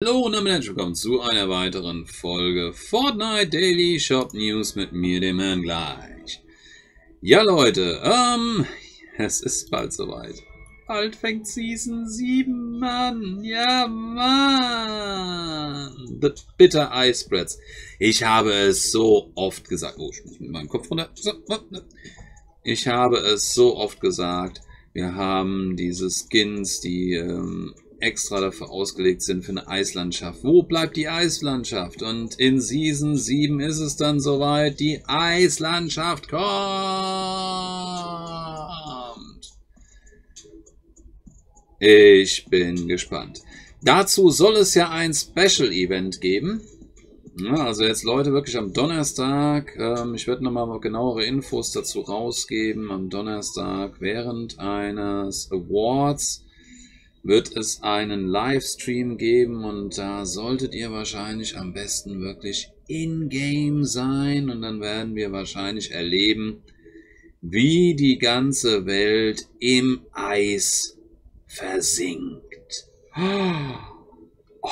Hallo und damit herzlich willkommen zu einer weiteren Folge Fortnite Daily Shop News mit mir, dem Herrn gleich. Ja Leute, ähm, es ist bald soweit. Bald fängt Season 7 an. Ja, Mann. The Bitter Ice Spreads. Ich habe es so oft gesagt. Oh, ich muss mit meinem Kopf runter. So, ich habe es so oft gesagt. Wir haben diese Skins, die ähm, extra dafür ausgelegt sind für eine Eislandschaft. Wo bleibt die Eislandschaft? Und in Season 7 ist es dann soweit, die Eislandschaft kommt. Ich bin gespannt. Dazu soll es ja ein Special Event geben. Ja, also jetzt Leute wirklich am Donnerstag. Ähm, ich werde nochmal genauere Infos dazu rausgeben. Am Donnerstag während eines Awards wird es einen Livestream geben und da solltet ihr wahrscheinlich am besten wirklich in-game sein und dann werden wir wahrscheinlich erleben, wie die ganze Welt im Eis versinkt. Oh,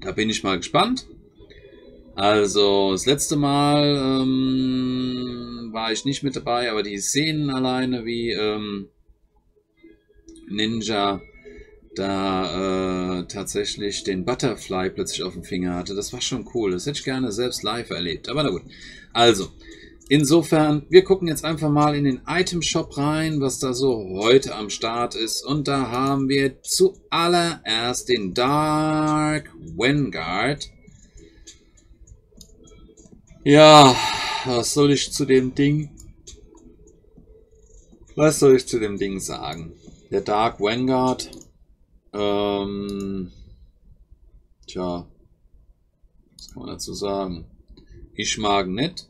da bin ich mal gespannt. Also das letzte Mal ähm, war ich nicht mit dabei, aber die Szenen alleine, wie ähm, Ninja da äh, tatsächlich den Butterfly plötzlich auf dem Finger hatte. Das war schon cool. Das hätte ich gerne selbst live erlebt. Aber na gut. Also, insofern, wir gucken jetzt einfach mal in den Item Shop rein, was da so heute am Start ist. Und da haben wir zuallererst den Dark Vanguard. Ja, was soll ich zu dem Ding? Was soll ich zu dem Ding sagen? Der Dark Vanguard. Ähm, tja, was kann man dazu sagen? Ich mag nicht.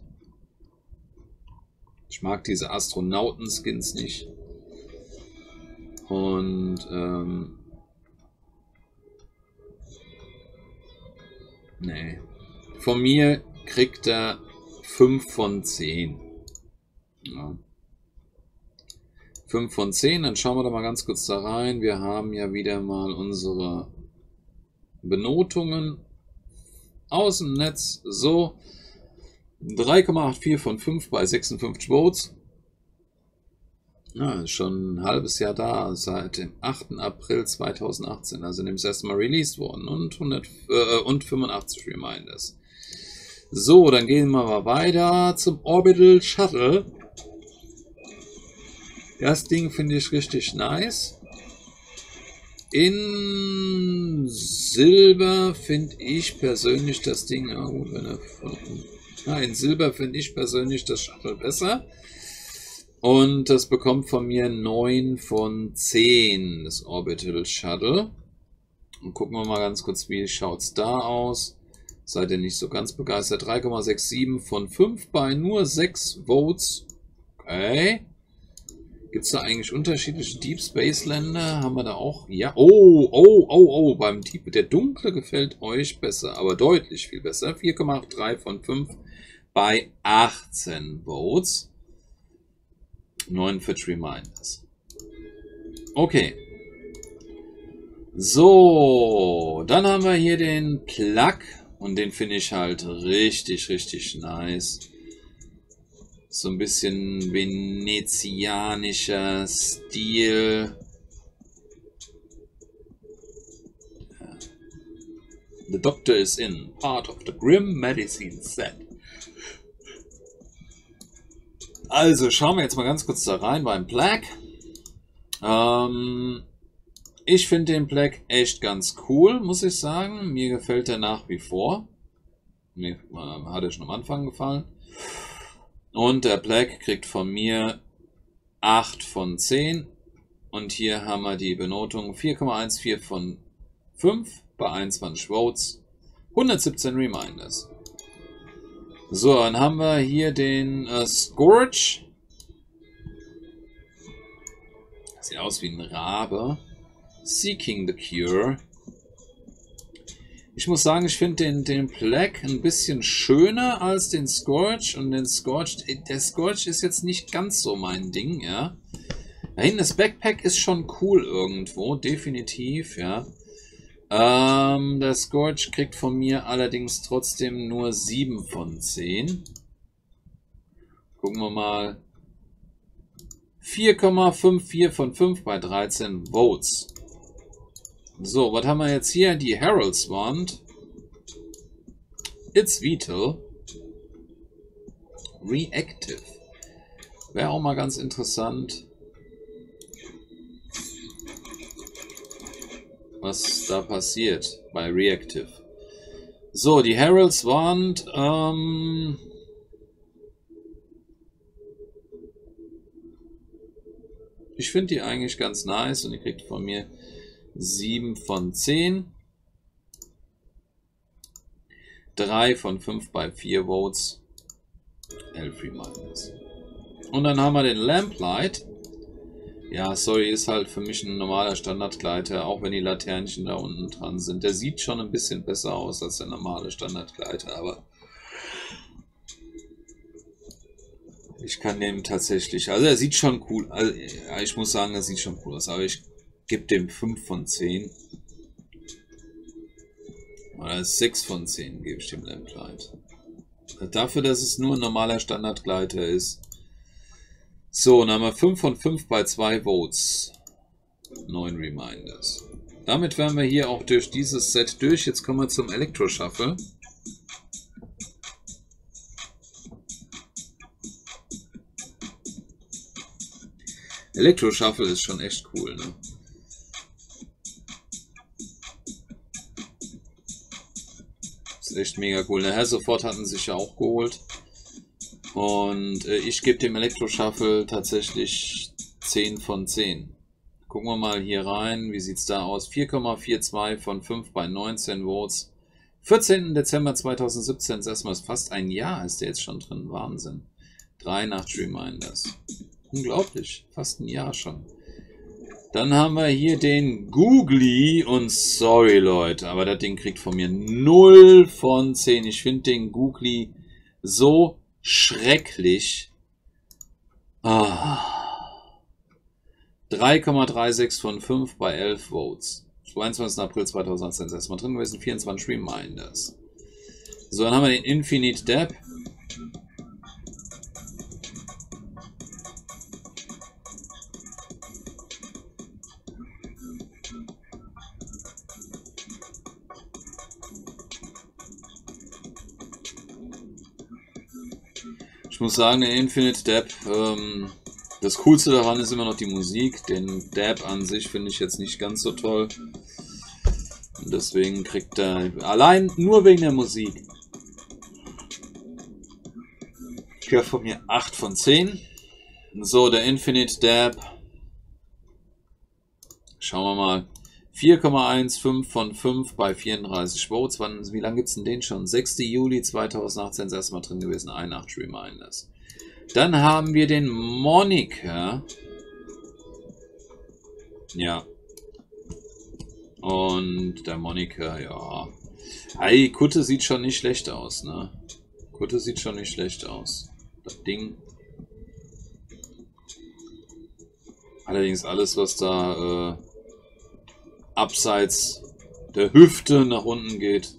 Ich mag diese Astronauten-Skins nicht. Und ähm, nee. Von mir kriegt er 5 von 10. Ja. 5 von 10. Dann schauen wir da mal ganz kurz da rein. Wir haben ja wieder mal unsere Benotungen aus dem Netz. So, 3,84 von 5 bei 56 Votes. Ja, schon ein halbes Jahr da, seit dem 8. April 2018, also dem ersten Mal released worden und, 100, äh, und 85 Reminders. So, dann gehen wir mal weiter zum Orbital Shuttle. Das Ding finde ich richtig nice. In Silber finde ich persönlich das Ding, ja gut, wenn er von, ja, in Silber finde ich persönlich das Shuttle besser. Und das bekommt von mir 9 von 10, das Orbital Shuttle. Und gucken wir mal ganz kurz, wie schaut es da aus. Seid ihr nicht so ganz begeistert. 3,67 von 5 bei nur 6 Votes. Okay. Gibt es da eigentlich unterschiedliche Deep Space Länder? Haben wir da auch? Ja. Oh, oh, oh, oh. Beim Deep. Der dunkle gefällt euch besser, aber deutlich viel besser. 4,83 von 5 bei 18 Votes. 49 Reminders. Okay. So, dann haben wir hier den Plug und den finde ich halt richtig, richtig nice so ein bisschen venezianischer Stil. The doctor is in, part of the grim medicine set. Also schauen wir jetzt mal ganz kurz da rein beim Black. Ähm, ich finde den Black echt ganz cool, muss ich sagen. Mir gefällt er nach wie vor. Mir äh, hat er schon am Anfang gefallen. Und der Black kriegt von mir 8 von 10. Und hier haben wir die Benotung 4,14 von 5 bei 21 Votes. 117 Reminders. So, dann haben wir hier den äh, Scourge. Sieht aus wie ein Rabe. Seeking the Cure. Ich muss sagen, ich finde den, den Black ein bisschen schöner als den Scorch. Und den Scorch, der Scorch ist jetzt nicht ganz so mein Ding, ja. Da hinten das Backpack ist schon cool irgendwo, definitiv, ja. Ähm, der Scorch kriegt von mir allerdings trotzdem nur 7 von 10. Gucken wir mal. 4,54 von 5 bei 13 Votes. So, was haben wir jetzt hier? Die Herald's Wand. It's Vital. Reactive. Wäre auch mal ganz interessant. Was da passiert bei Reactive. So, die Heralds Wand. Ähm ich finde die eigentlich ganz nice und die kriegt von mir 7 von 10. 3 von 5 bei 4 Votes. 11 Reminders. Und dann haben wir den Lamplight. Ja, sorry, ist halt für mich ein normaler Standardgleiter, auch wenn die Laternchen da unten dran sind. Der sieht schon ein bisschen besser aus als der normale Standardgleiter, aber ich kann dem tatsächlich, also er sieht schon cool, also ich muss sagen, er sieht schon cool aus, aber ich gebe dem 5 von 10. Oder 6 von 10 gebe ich dem Lamplight. Dafür, dass es nur ein normaler Standardgleiter ist. So, dann haben wir 5 von 5 bei 2 Votes. 9 Reminders. Damit wären wir hier auch durch dieses Set durch. Jetzt kommen wir zum Elektro-Shuffle. Elektro-Shuffle ist schon echt cool, ne? Echt mega cool. Der Herr sofort hatten sich ja auch geholt. Und äh, ich gebe dem Elektro-Shuffle tatsächlich 10 von 10. Gucken wir mal hier rein. Wie sieht es da aus? 4,42 von 5 bei 19 Votes. 14. Dezember 2017 ist erstmal fast ein Jahr ist der jetzt schon drin. Wahnsinn. Drei Nacht Reminders. Unglaublich. Fast ein Jahr schon. Dann haben wir hier den Googly und sorry Leute, aber das Ding kriegt von mir 0 von 10. Ich finde den Googly so schrecklich. Ah. 3,36 von 5 bei 11 Votes. 22. April 2018 ist erstmal drin gewesen, 24 Reminders. So, dann haben wir den Infinite Dab. Muss sagen, der Infinite Dab, ähm, das Coolste daran ist immer noch die Musik. Den Dab an sich finde ich jetzt nicht ganz so toll. Und deswegen kriegt er allein nur wegen der Musik. Ich höre von mir 8 von 10. So, der Infinite Dab. Schauen wir mal. 4,15 von 5 bei 34 Votes. Wann, wie lange gibt es denn den schon? 6. Juli 2018 ist erstmal drin gewesen. 81 Reminders. Dann haben wir den Monika. Ja. Und der Monika, ja. Hey, Kutte sieht schon nicht schlecht aus, ne? Kutte sieht schon nicht schlecht aus. Das Ding. Allerdings alles, was da äh, abseits der Hüfte nach unten geht.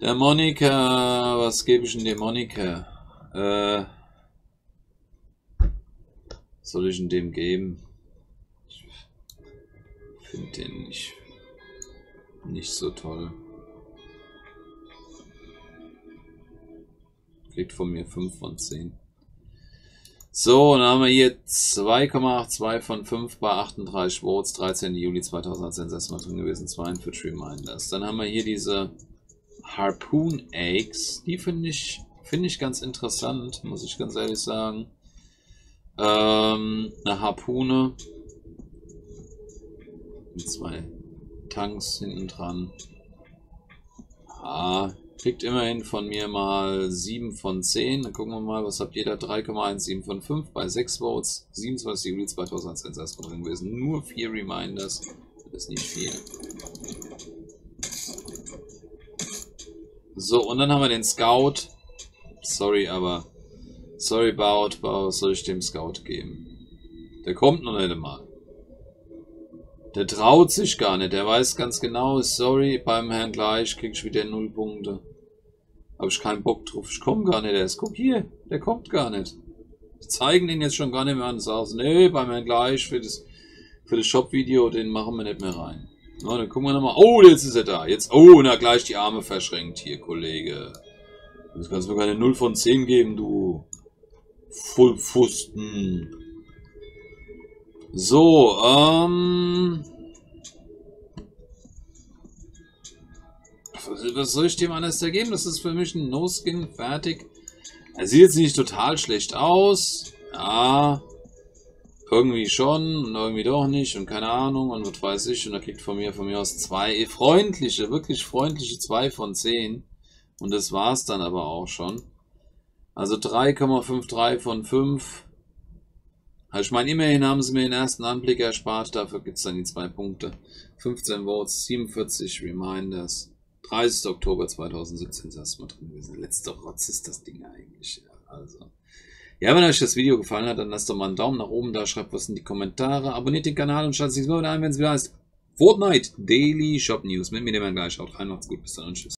Der Monika, was gebe ich denn dem Monika? Äh, soll ich denn dem geben? Ich finde den nicht, nicht so toll. Kriegt von mir 5 von 10. So, dann haben wir hier 2,82 von 5 bei 38 Votes, 13. Juli 2018 ist erstmal drin gewesen, 42 Reminders. Dann haben wir hier diese Harpoon Eggs, die finde ich, finde ich ganz interessant, muss ich ganz ehrlich sagen. Ähm, eine Harpune mit zwei Tanks hinten dran. Kriegt immerhin von mir mal 7 von 10. Dann gucken wir mal, was habt ihr da? 3,17 von 5 bei 6 Votes. 27. Juli 2001 erstmal drin gewesen. Nur 4 Reminders. Das ist nicht viel. So, und dann haben wir den Scout. Sorry, aber... Sorry, Baut, was soll ich dem Scout geben? Der kommt noch nicht mal. Der traut sich gar nicht. Der weiß ganz genau, sorry, beim Herrn gleich krieg ich wieder null Punkte. Habe ich keinen Bock drauf. Ich komme gar nicht erst. Guck hier, der kommt gar nicht. Die zeigen den jetzt schon gar nicht mehr an. Sagen, nee, beim Herrn gleich für das, für das Shop-Video, den machen wir nicht mehr rein. Na, dann gucken wir nochmal. Oh, jetzt ist er da. Jetzt, oh, na gleich die Arme verschränkt hier, Kollege. Das kannst du mir keine 0 von 10 geben, du Vollpfosten. So, ähm... Was soll ich dem alles ergeben? Das ist für mich ein No-Skin, fertig. Er sieht jetzt nicht total schlecht aus. Ja, irgendwie schon und irgendwie doch nicht und keine Ahnung und was weiß ich. Und er kriegt von mir, von mir aus zwei freundliche, wirklich freundliche zwei von zehn. Und das war's dann aber auch schon. Also 3,53 von 5. Also ich meine, immerhin haben sie mir den ersten Anblick erspart. Dafür gibt es dann die zwei Punkte. 15 Votes, 47 Reminders. 30. Oktober 2017 ist erstmal drin gewesen. Letzter Rotz ist das Ding eigentlich. Also. Ja, wenn euch das Video gefallen hat, dann lasst doch mal einen Daumen nach oben da, schreibt was in die Kommentare, abonniert den Kanal und schaltet sich mal wieder ein, wenn es wieder heißt Fortnite Daily Shop News. Mit mir nehmen wir gleich. Haut rein, macht's gut, bis dann und tschüss.